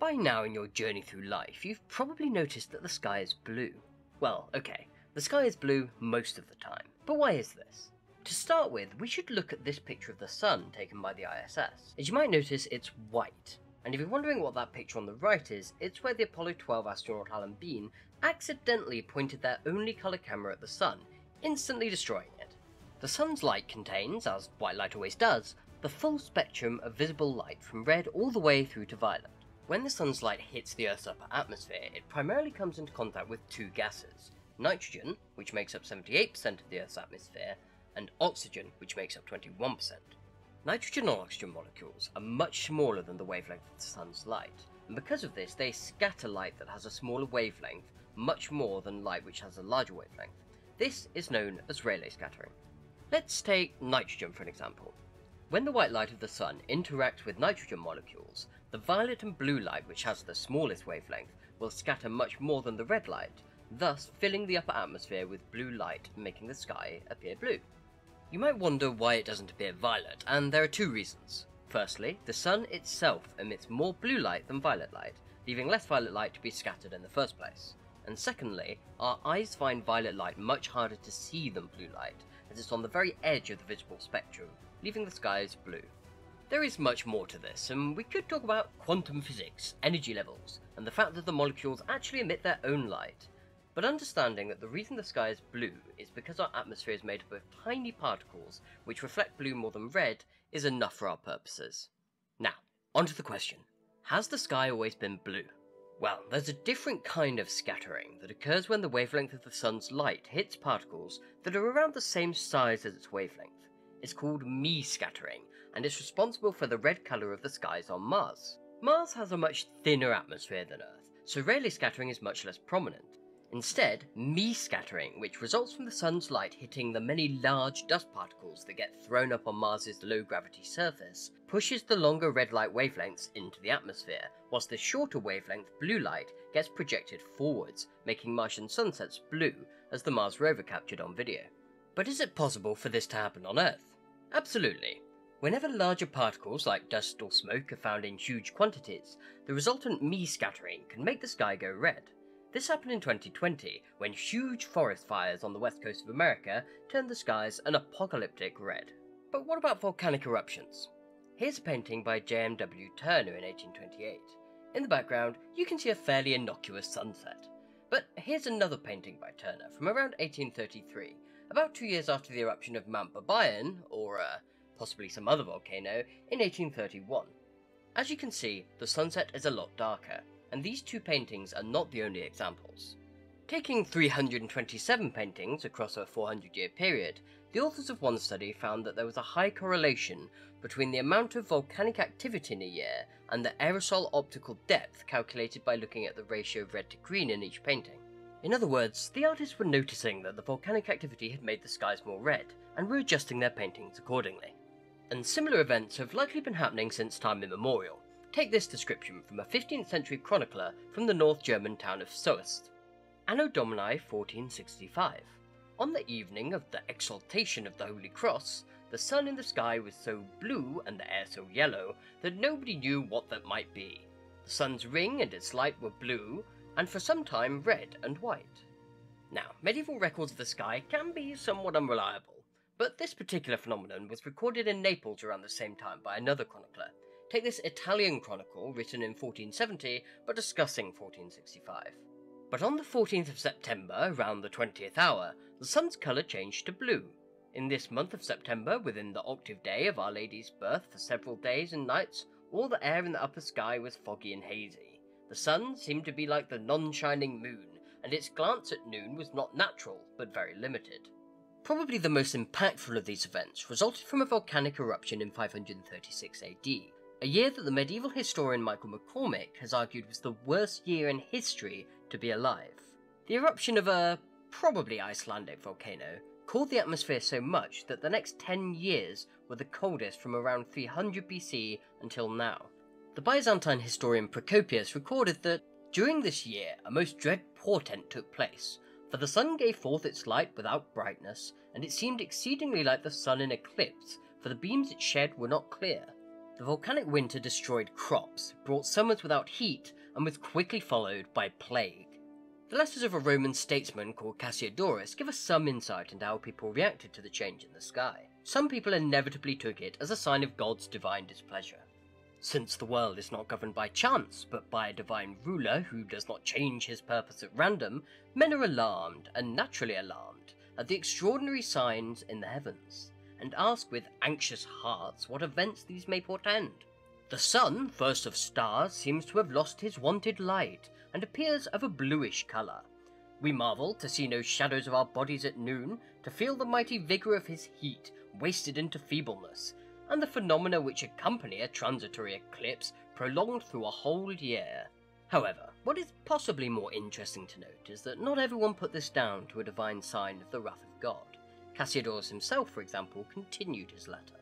By now in your journey through life, you've probably noticed that the sky is blue. Well, okay, the sky is blue most of the time, but why is this? To start with, we should look at this picture of the sun taken by the ISS. As you might notice, it's white. And if you're wondering what that picture on the right is, it's where the Apollo 12 astronaut Alan Bean accidentally pointed their only colour camera at the sun, instantly destroying it. The sun's light contains, as white light always does, the full spectrum of visible light from red all the way through to violet. When the sun's light hits the Earth's upper atmosphere, it primarily comes into contact with two gases nitrogen, which makes up 78% of the Earth's atmosphere, and oxygen, which makes up 21%. Nitrogen and oxygen molecules are much smaller than the wavelength of the sun's light, and because of this, they scatter light that has a smaller wavelength much more than light which has a larger wavelength. This is known as Rayleigh scattering. Let's take nitrogen for an example. When the white light of the sun interacts with nitrogen molecules, the violet and blue light, which has the smallest wavelength, will scatter much more than the red light, thus filling the upper atmosphere with blue light, making the sky appear blue. You might wonder why it doesn't appear violet, and there are two reasons. Firstly, the sun itself emits more blue light than violet light, leaving less violet light to be scattered in the first place. And secondly, our eyes find violet light much harder to see than blue light, as it's on the very edge of the visible spectrum, leaving the skies blue. There is much more to this, and we could talk about quantum physics, energy levels, and the fact that the molecules actually emit their own light. But understanding that the reason the sky is blue is because our atmosphere is made up of tiny particles which reflect blue more than red is enough for our purposes. Now, onto the question Has the sky always been blue? Well, there's a different kind of scattering that occurs when the wavelength of the sun's light hits particles that are around the same size as its wavelength. It's called Mie scattering, and is responsible for the red colour of the skies on Mars. Mars has a much thinner atmosphere than Earth, so Rayleigh scattering is much less prominent. Instead, Mie scattering, which results from the sun's light hitting the many large dust particles that get thrown up on Mars's low gravity surface, pushes the longer red light wavelengths into the atmosphere, whilst the shorter wavelength blue light gets projected forwards, making Martian sunsets blue, as the Mars rover captured on video. But is it possible for this to happen on Earth? Absolutely. Whenever larger particles like dust or smoke are found in huge quantities, the resultant Mie scattering can make the sky go red. This happened in 2020 when huge forest fires on the west coast of America turned the skies an apocalyptic red. But what about volcanic eruptions? Here's a painting by J.M.W. Turner in 1828. In the background, you can see a fairly innocuous sunset. But here's another painting by Turner from around 1833, about two years after the eruption of Mount Babuyan, or uh, possibly some other volcano, in 1831. As you can see, the sunset is a lot darker, and these two paintings are not the only examples. Taking 327 paintings across a 400 year period, the authors of one study found that there was a high correlation between the amount of volcanic activity in a year and the aerosol optical depth calculated by looking at the ratio of red to green in each painting. In other words, the artists were noticing that the volcanic activity had made the skies more red, and were adjusting their paintings accordingly. And similar events have likely been happening since time immemorial, Take this description from a 15th century chronicler from the North German town of Soest. Anno Domini 1465. On the evening of the exaltation of the Holy Cross, the sun in the sky was so blue and the air so yellow that nobody knew what that might be. The sun's ring and its light were blue, and for some time red and white. Now, medieval records of the sky can be somewhat unreliable, but this particular phenomenon was recorded in Naples around the same time by another chronicler, Take this Italian chronicle written in 1470 but discussing 1465. But on the 14th of September, around the 20th hour, the sun's colour changed to blue. In this month of September, within the octave day of Our Lady's birth for several days and nights, all the air in the upper sky was foggy and hazy. The sun seemed to be like the non shining moon, and its glance at noon was not natural, but very limited. Probably the most impactful of these events resulted from a volcanic eruption in 536 AD, a year that the medieval historian Michael McCormick has argued was the worst year in history to be alive. The eruption of a probably Icelandic volcano cooled the atmosphere so much that the next 10 years were the coldest from around 300 BC until now. The Byzantine historian Procopius recorded that during this year a most dread portent took place, for the sun gave forth its light without brightness, and it seemed exceedingly like the sun in eclipse, for the beams it shed were not clear. The volcanic winter destroyed crops, brought summers without heat, and was quickly followed by plague. The letters of a Roman statesman called Cassiodorus give us some insight into how people reacted to the change in the sky. Some people inevitably took it as a sign of God's divine displeasure. Since the world is not governed by chance, but by a divine ruler who does not change his purpose at random, men are alarmed, and naturally alarmed, at the extraordinary signs in the heavens, and ask with anxious hearts what events these may portend. The sun, first of stars, seems to have lost his wonted light, and appears of a bluish colour. We marvel to see no shadows of our bodies at noon, to feel the mighty vigour of his heat wasted into feebleness, and the phenomena which accompany a transitory eclipse prolonged through a whole year. However, what is possibly more interesting to note is that not everyone put this down to a divine sign of the wrath of God. Cassiodorus himself, for example, continued his letter.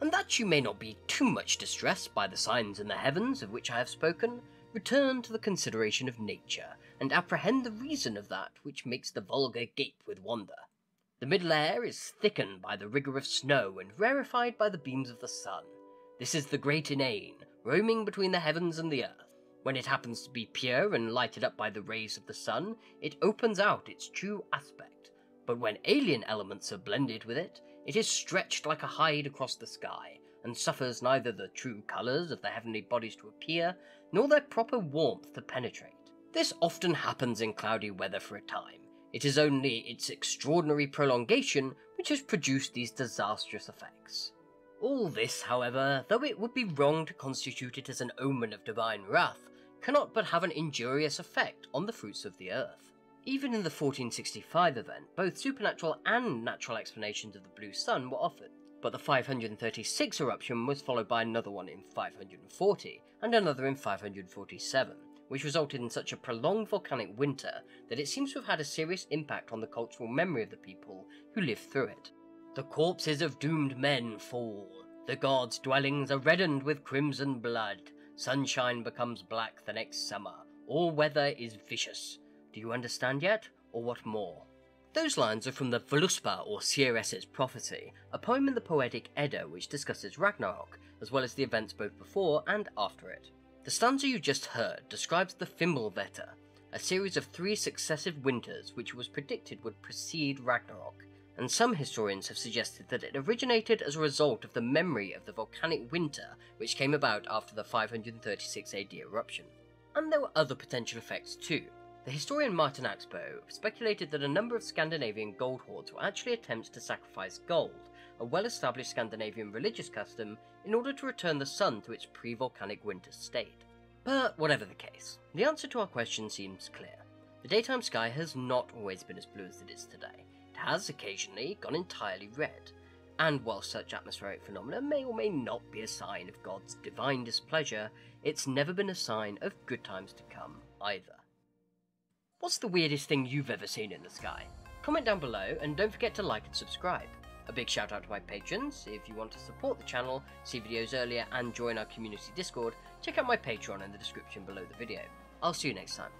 And that you may not be too much distressed by the signs in the heavens of which I have spoken, return to the consideration of nature, and apprehend the reason of that which makes the vulgar gape with wonder. The middle air is thickened by the rigour of snow and rarefied by the beams of the sun. This is the great inane, roaming between the heavens and the earth. When it happens to be pure and lighted up by the rays of the sun, it opens out its true aspect. But when alien elements are blended with it, it is stretched like a hide across the sky, and suffers neither the true colours of the heavenly bodies to appear, nor their proper warmth to penetrate. This often happens in cloudy weather for a time, it is only its extraordinary prolongation which has produced these disastrous effects. All this, however, though it would be wrong to constitute it as an omen of divine wrath, cannot but have an injurious effect on the fruits of the earth. Even in the 1465 event, both supernatural and natural explanations of the blue sun were offered, but the 536 eruption was followed by another one in 540, and another in 547, which resulted in such a prolonged volcanic winter that it seems to have had a serious impact on the cultural memory of the people who lived through it. The corpses of doomed men fall. The gods' dwellings are reddened with crimson blood. Sunshine becomes black the next summer. All weather is vicious. Do you understand yet, or what more? Those lines are from the Voluspa or Seeress's Prophecy, a poem in the poetic Edda which discusses Ragnarok, as well as the events both before and after it. The stanza you just heard describes the Fimbulvetr, a series of three successive winters which was predicted would precede Ragnarok, and some historians have suggested that it originated as a result of the memory of the volcanic winter which came about after the 536 AD eruption. And there were other potential effects too. The historian Martin Axboe speculated that a number of Scandinavian gold hoards were actually attempts to sacrifice gold, a well established Scandinavian religious custom, in order to return the sun to its pre volcanic winter state. But whatever the case, the answer to our question seems clear. The daytime sky has not always been as blue as it is today. It has occasionally gone entirely red. And while such atmospheric phenomena may or may not be a sign of God's divine displeasure, it's never been a sign of good times to come either. What's the weirdest thing you've ever seen in the sky? Comment down below and don't forget to like and subscribe. A big shout out to my patrons. If you want to support the channel, see videos earlier, and join our community Discord, check out my Patreon in the description below the video. I'll see you next time.